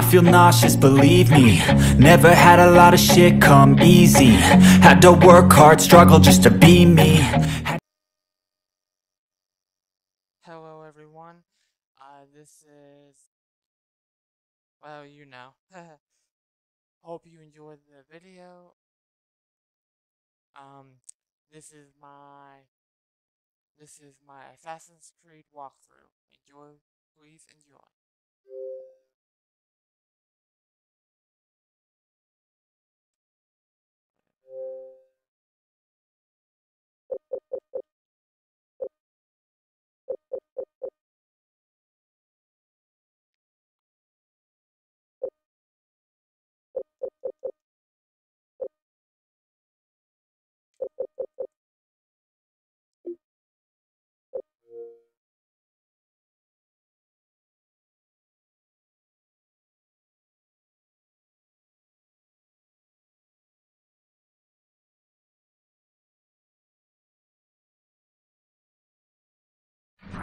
I feel nauseous, believe me Never had a lot of shit come easy Had to work hard, struggle just to be me Hello everyone, uh, this is, well, you know. Hope you enjoyed the video. Um, this is my, this is my Assassin's Creed walkthrough. Enjoy, please enjoy.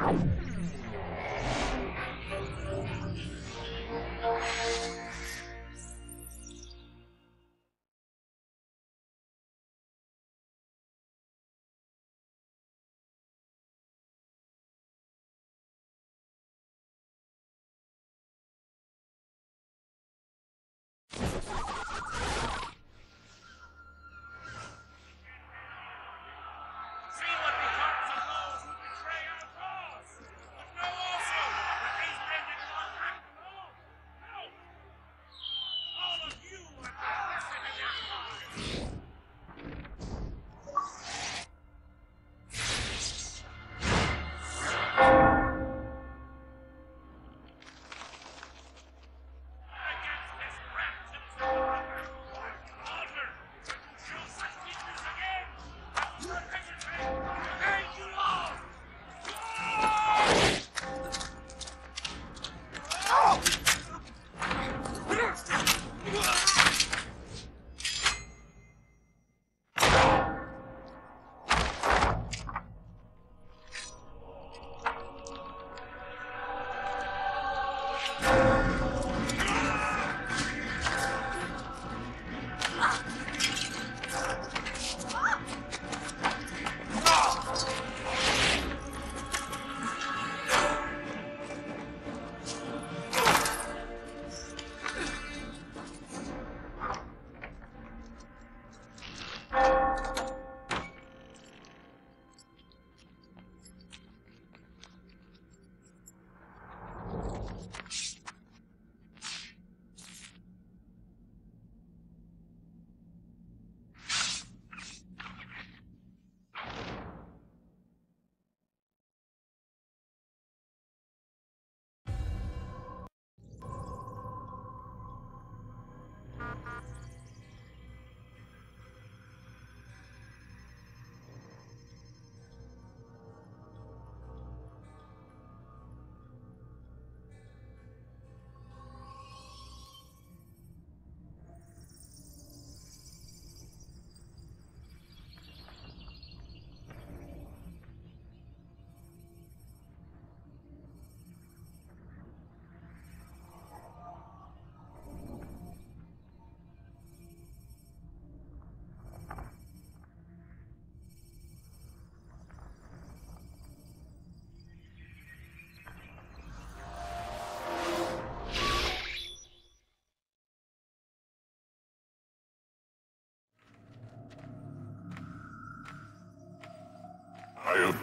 See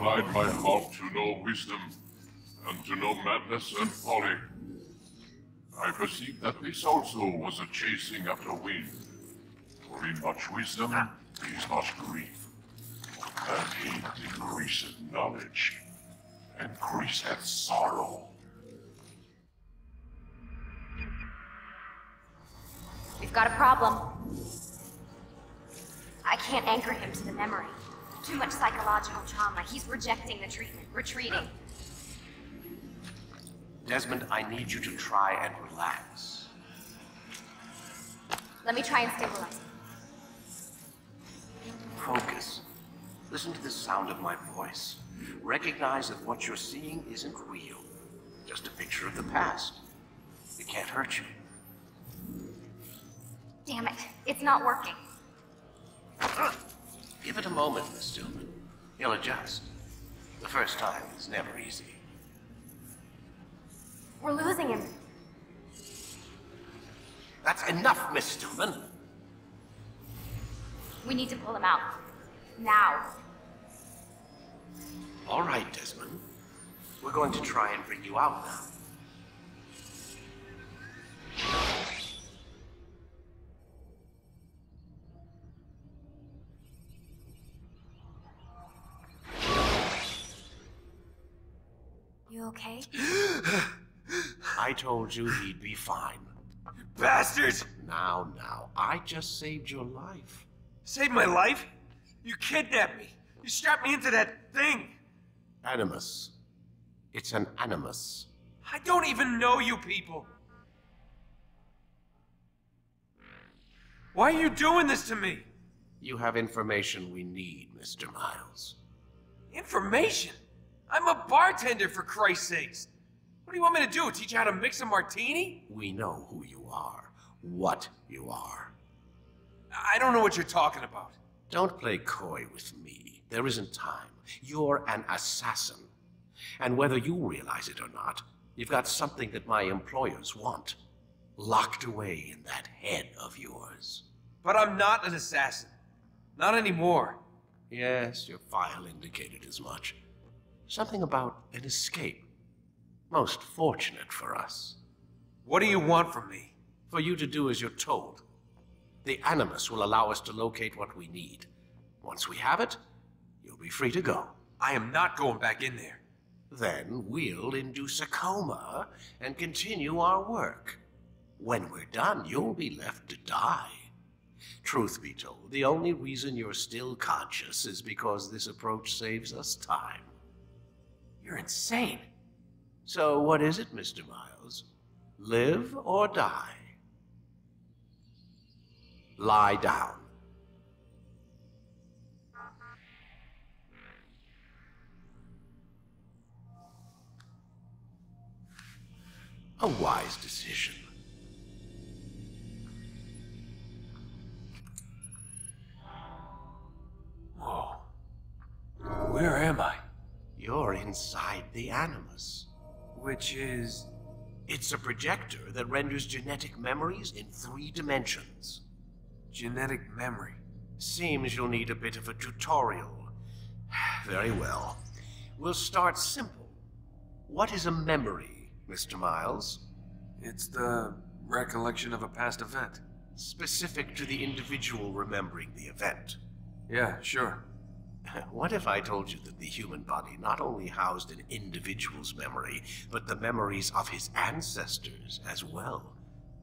applied my heart to know wisdom, and to know madness and folly. I perceived that this also was a chasing after wind. For in much wisdom is much grief, and hate increaseth knowledge, increaseth sorrow. We've got a problem. I can't anchor him to the memory. Too much psychological trauma. He's rejecting the treatment, retreating. Desmond, I need you to try and relax. Let me try and stabilize him. Focus. Listen to the sound of my voice. Recognize that what you're seeing isn't real. Just a picture of the past. It can't hurt you. Damn it, it's not working. Give it a moment, Miss Stillman. He'll adjust. The first time is never easy. We're losing him. That's enough, Miss Stillman. We need to pull him out. Now. All right, Desmond. We're going to try and bring you out now. You okay? I told you he'd be fine. Bastards! Now, now, I just saved your life. Saved my life? You kidnapped me. You strapped me into that thing. Animus. It's an animus. I don't even know you people. Why are you doing this to me? You have information we need, Mr. Miles. Information? I'm a bartender, for Christ's sakes. What do you want me to do? Teach you how to mix a martini? We know who you are, what you are. I don't know what you're talking about. Don't play coy with me. There isn't time. You're an assassin. And whether you realize it or not, you've got something that my employers want. Locked away in that head of yours. But I'm not an assassin. Not anymore. Yes, your file indicated as much. Something about an escape. Most fortunate for us. What do you want from me? For you to do as you're told. The Animus will allow us to locate what we need. Once we have it, you'll be free to go. I am not going back in there. Then we'll induce a coma and continue our work. When we're done, you'll be left to die. Truth be told, the only reason you're still conscious is because this approach saves us time. You're insane. So, what is it, Mr. Miles? Live or die? Lie down. A wise decision. Whoa. Where am I? You're inside the Animus. Which is. It's a projector that renders genetic memories in three dimensions. genetic memory. Seems you'll need a bit of a tutorial. Very well. We'll start simple. What is a memory, Mr. Miles? It's the recollection of a past event. Specific to the individual remembering the event. Yeah, sure. What if I told you that the human body not only housed an individual's memory, but the memories of his ancestors as well?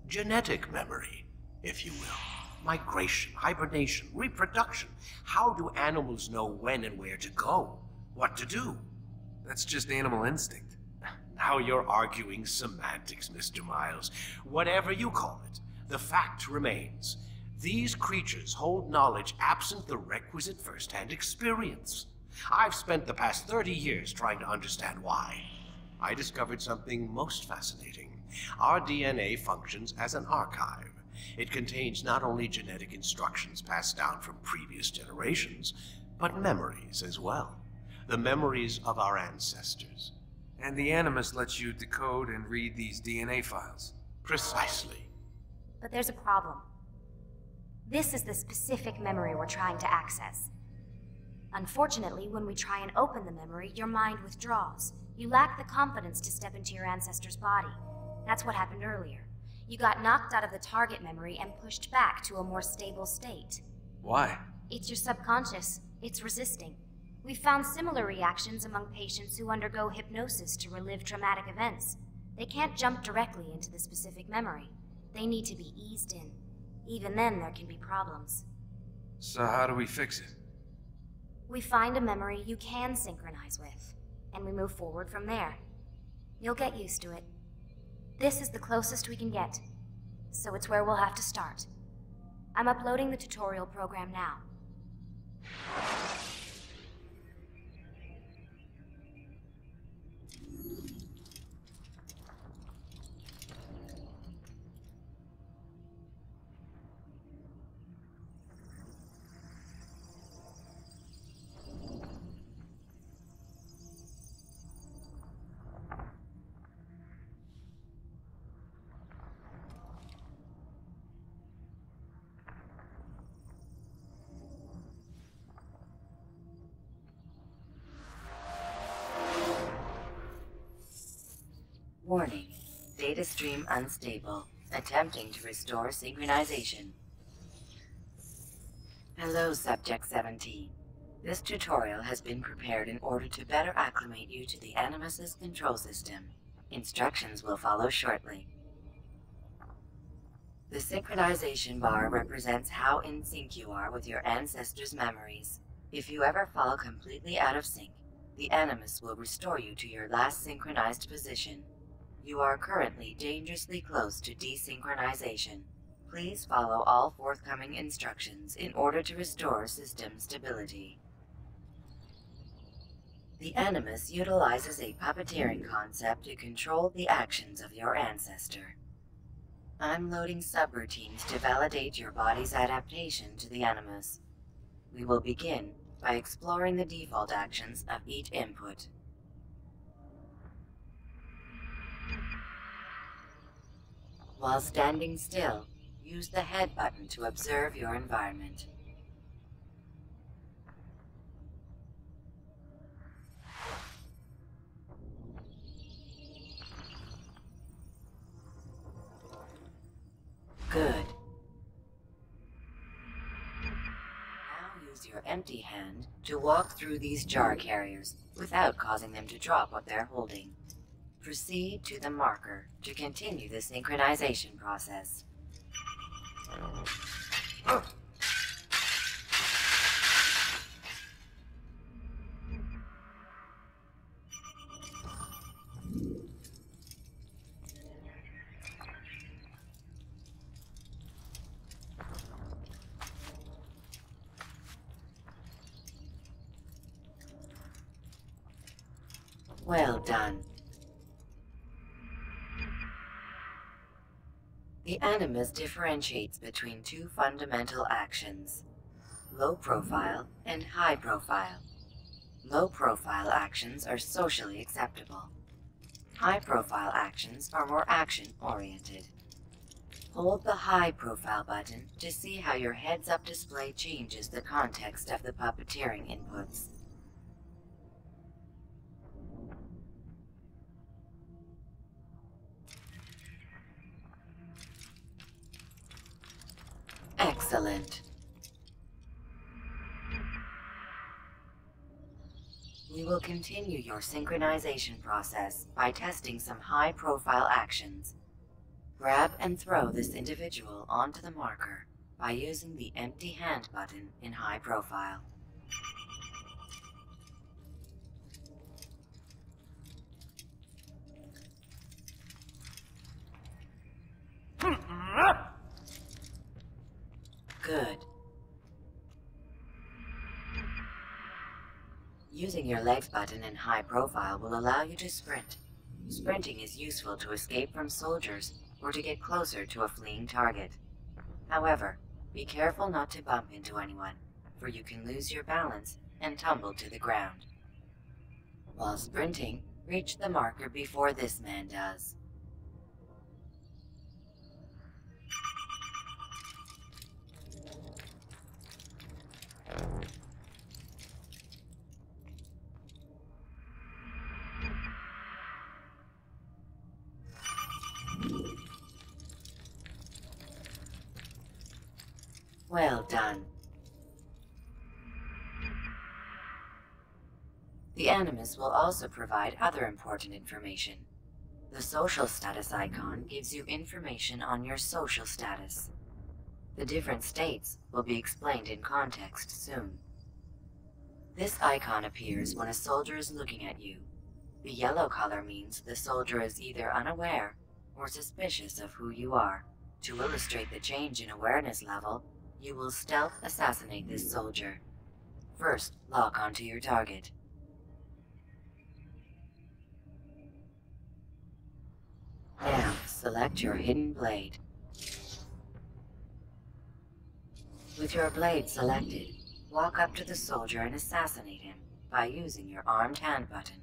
Genetic memory, if you will. Migration, hibernation, reproduction. How do animals know when and where to go? What to do? That's just animal instinct. Now you're arguing semantics, Mr. Miles. Whatever you call it, the fact remains. These creatures hold knowledge absent the requisite first-hand experience. I've spent the past 30 years trying to understand why. I discovered something most fascinating. Our DNA functions as an archive. It contains not only genetic instructions passed down from previous generations, but memories as well. The memories of our ancestors. And the Animus lets you decode and read these DNA files. Precisely. But there's a problem. This is the specific memory we're trying to access. Unfortunately, when we try and open the memory, your mind withdraws. You lack the confidence to step into your ancestor's body. That's what happened earlier. You got knocked out of the target memory and pushed back to a more stable state. Why? It's your subconscious. It's resisting. We've found similar reactions among patients who undergo hypnosis to relive traumatic events. They can't jump directly into the specific memory. They need to be eased in. Even then, there can be problems. So, how do we fix it? We find a memory you can synchronize with, and we move forward from there. You'll get used to it. This is the closest we can get, so it's where we'll have to start. I'm uploading the tutorial program now. Stream unstable. Attempting to restore synchronization. Hello, Subject 17. This tutorial has been prepared in order to better acclimate you to the Animus's control system. Instructions will follow shortly. The synchronization bar represents how in sync you are with your ancestors' memories. If you ever fall completely out of sync, the Animus will restore you to your last synchronized position. You are currently dangerously close to desynchronization. Please follow all forthcoming instructions in order to restore system stability. The Animus utilizes a puppeteering concept to control the actions of your ancestor. I'm loading subroutines to validate your body's adaptation to the Animus. We will begin by exploring the default actions of each input. While standing still, use the head button to observe your environment. Good. Now use your empty hand to walk through these jar carriers without causing them to drop what they're holding. Proceed to the marker to continue the synchronization process. Well The Animus differentiates between two fundamental actions low profile and high profile. Low profile actions are socially acceptable. High profile actions are more action oriented. Hold the high profile button to see how your heads up display changes the context of the puppeteering inputs. Excellent. We will continue your synchronization process by testing some high-profile actions. Grab and throw this individual onto the marker by using the empty hand button in high profile. Good. Using your legs button in high profile will allow you to sprint. Sprinting is useful to escape from soldiers or to get closer to a fleeing target. However, be careful not to bump into anyone, for you can lose your balance and tumble to the ground. While sprinting, reach the marker before this man does. Will also provide other important information. The social status icon gives you information on your social status. The different states will be explained in context soon. This icon appears when a soldier is looking at you. The yellow color means the soldier is either unaware or suspicious of who you are. To illustrate the change in awareness level, you will stealth assassinate this soldier. First, lock onto your target. Now, select your hidden blade. With your blade selected, walk up to the soldier and assassinate him by using your armed hand button.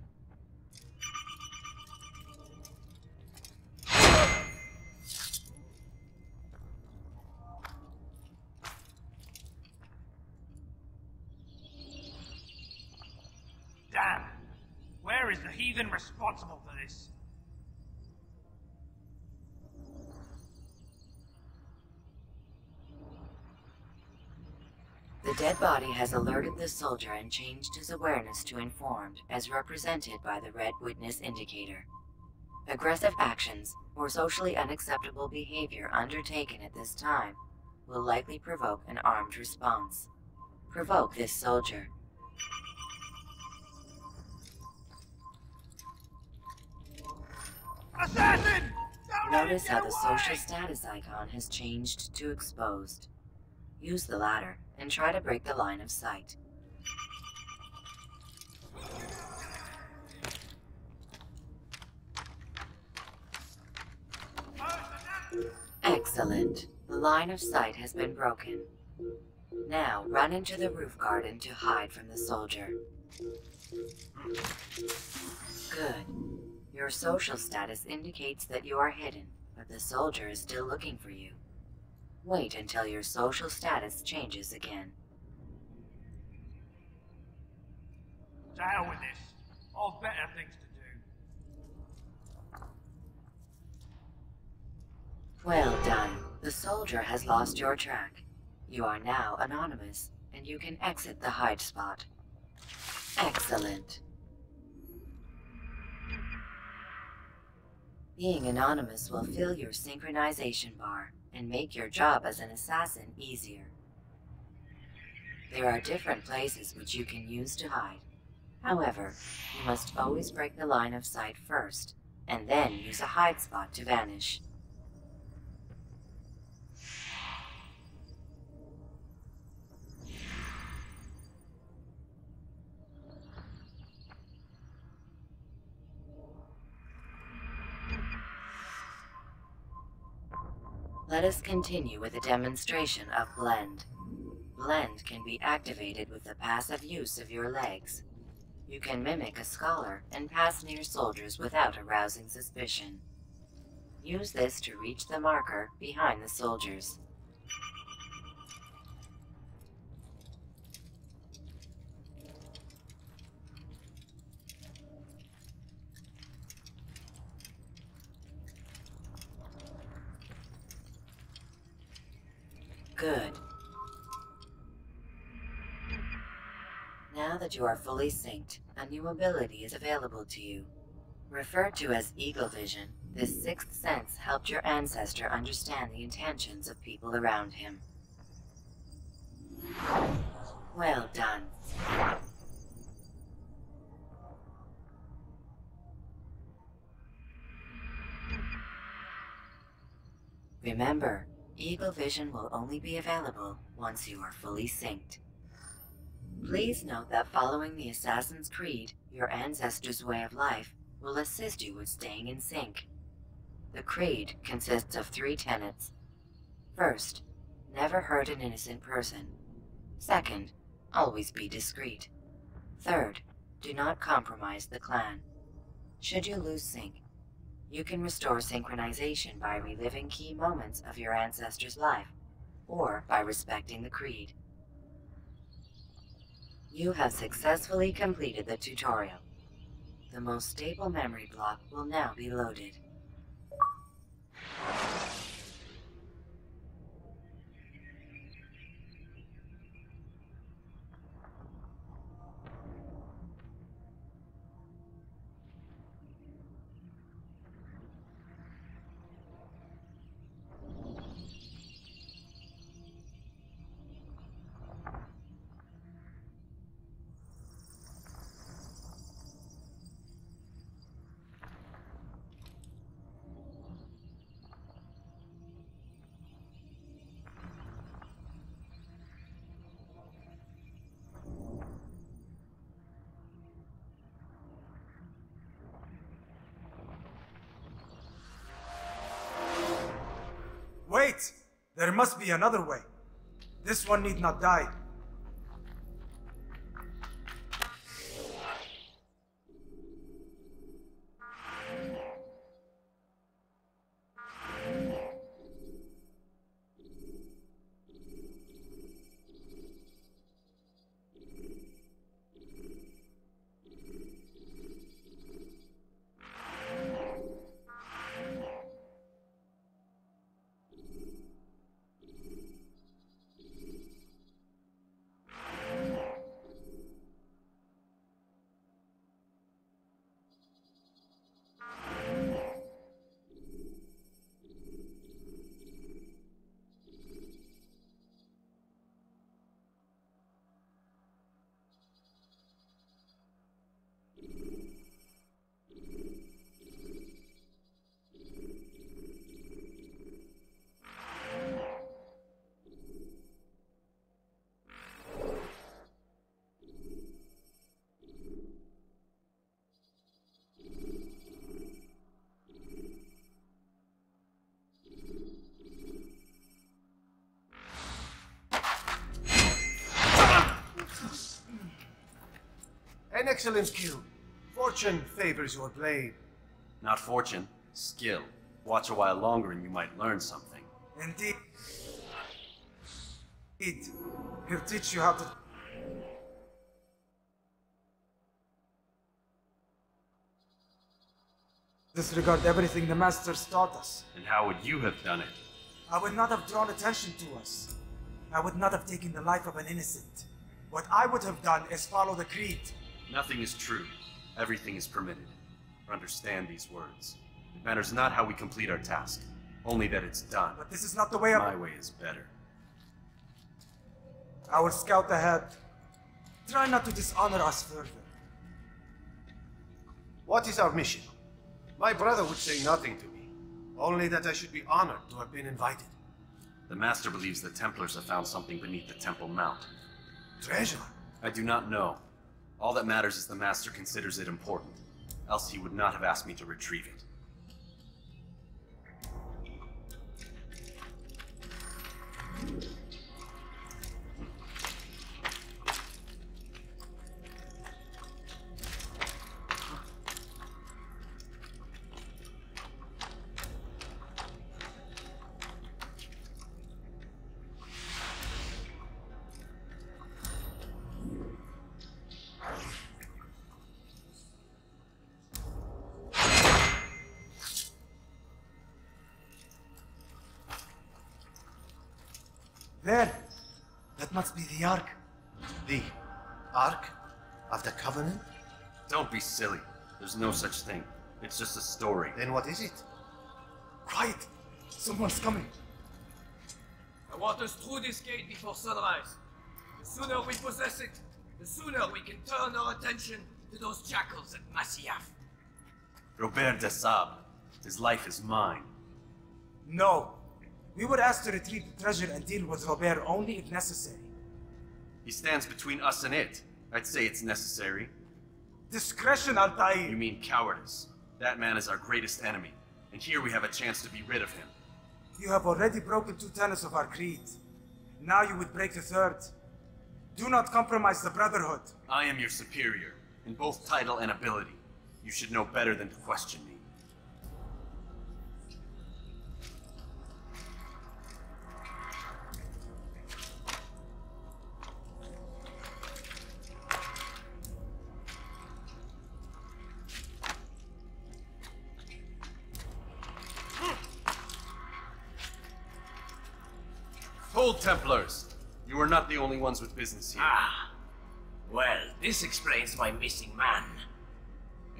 Damn! Where is the heathen responsible for this? The dead body has alerted the soldier and changed his awareness to informed, as represented by the red witness indicator. Aggressive actions or socially unacceptable behavior undertaken at this time will likely provoke an armed response. Provoke this soldier. Assassin! Notice how the social status icon has changed to exposed. Use the ladder and try to break the line of sight. Excellent. The line of sight has been broken. Now run into the roof garden to hide from the soldier. Good. Your social status indicates that you are hidden, but the soldier is still looking for you. Wait until your social status changes again. To hell with this. I've better things to do. Well done. The soldier has lost your track. You are now anonymous, and you can exit the hide spot. Excellent. Being anonymous will fill your synchronization bar and make your job as an assassin easier. There are different places which you can use to hide. However, you must always break the line of sight first, and then use a hide spot to vanish. Let us continue with a demonstration of Blend. Blend can be activated with the passive use of your legs. You can mimic a scholar and pass near soldiers without arousing suspicion. Use this to reach the marker behind the soldiers. Good. Now that you are fully synced, a new ability is available to you. Referred to as Eagle Vision, this sixth sense helped your ancestor understand the intentions of people around him. Well done. Remember, Eagle Vision will only be available once you are fully synced. Please note that following the Assassin's Creed, your ancestors' way of life will assist you with staying in sync. The Creed consists of three tenets. First, never hurt an innocent person. Second, always be discreet. Third, do not compromise the clan. Should you lose sync, you can restore synchronization by reliving key moments of your ancestor's life, or by respecting the creed. You have successfully completed the tutorial. The most stable memory block will now be loaded. Wait! There must be another way. This one need not die. Excellent kill. Fortune favors your blade. Not fortune, skill. Watch a while longer and you might learn something. Indeed. It. He'll teach you how to. Disregard everything the Masters taught us. And how would you have done it? I would not have drawn attention to us. I would not have taken the life of an innocent. What I would have done is follow the creed. Nothing is true. Everything is permitted. Understand these words. It matters not how we complete our task, only that it's done. But this is not the way of. My way is better. Our scout ahead. Try not to dishonor us further. What is our mission? My brother would say nothing to me, only that I should be honored to have been invited. The Master believes the Templars have found something beneath the Temple Mount. Treasure? I do not know. All that matters is the Master considers it important. Else he would not have asked me to retrieve it. The Ark of the Covenant? Don't be silly. There's no such thing. It's just a story. Then what is it? Quiet! Someone's coming. I want us through this gate before sunrise. The sooner we possess it, the sooner we can turn our attention to those jackals at Masyaf. Robert de Sable. His life is mine. No. We were asked to retrieve the treasure and deal with Robert only if necessary. He stands between us and it. I'd say it's necessary. Discretion, Altair! You mean cowardice. That man is our greatest enemy, and here we have a chance to be rid of him. You have already broken two tenets of our creed. Now you would break the third. Do not compromise the Brotherhood. I am your superior, in both title and ability. You should know better than to question me. Templars! You are not the only ones with business here. Ah. Well, this explains my missing man.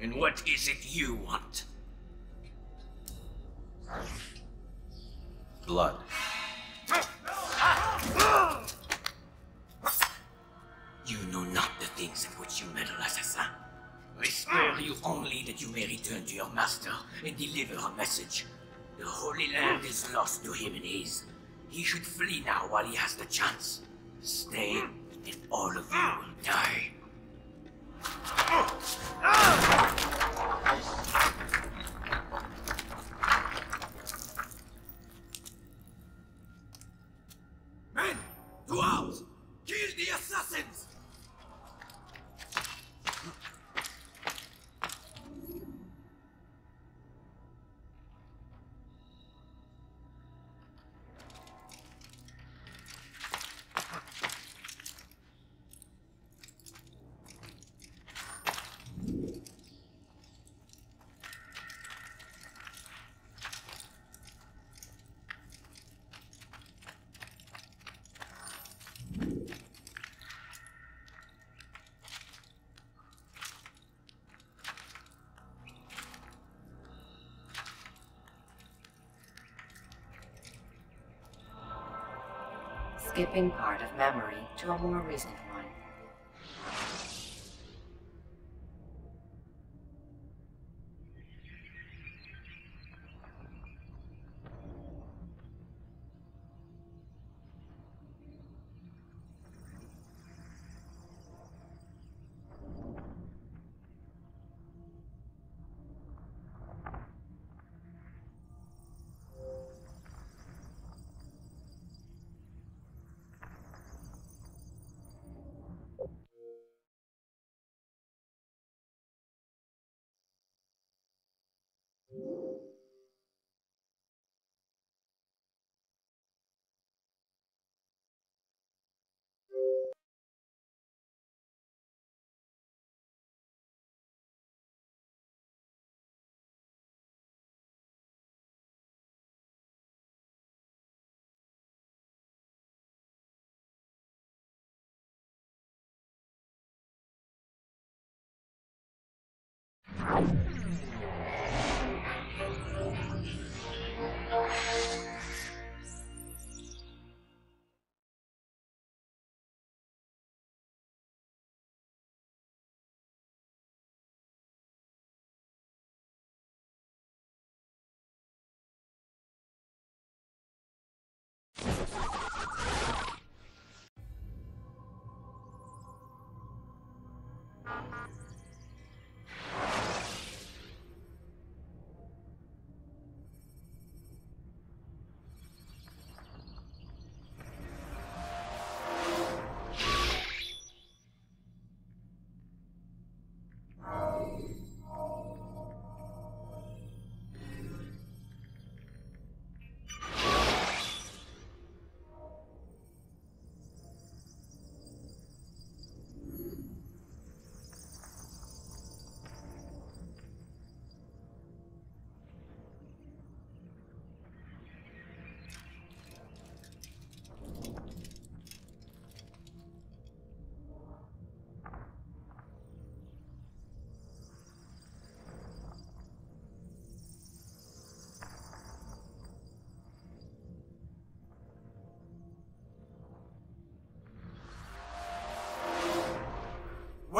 And what is it you want? Blood. You know not the things in which you meddle, assassin. I spare you only that you may return to your master and deliver a message. The Holy Land is lost to him and his. He should flee now while he has the chance. Stay, and all of you will die. Men! To arms! Kill the assassins! Skipping part of memory to a more recent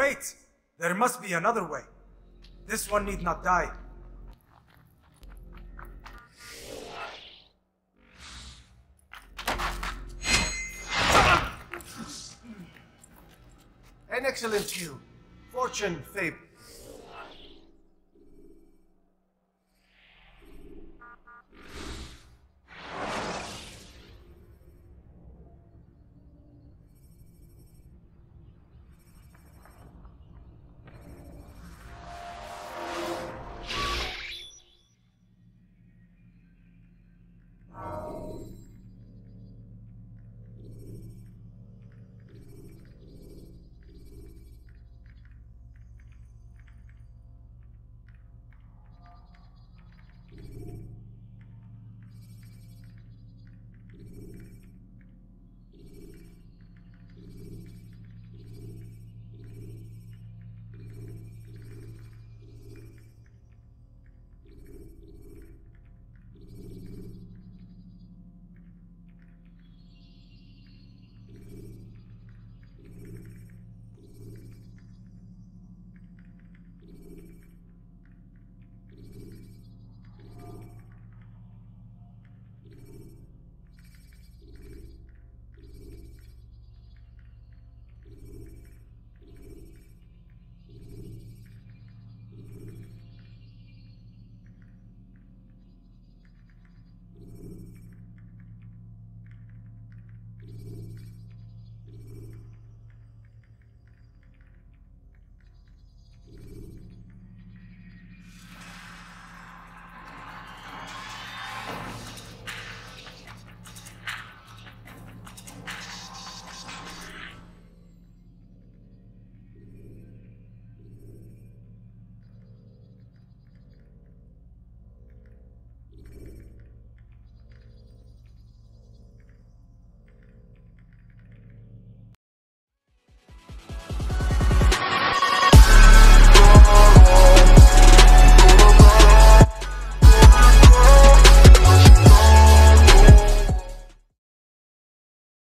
Wait! There must be another way. This one need not die. An excellent cue. Fortune favors.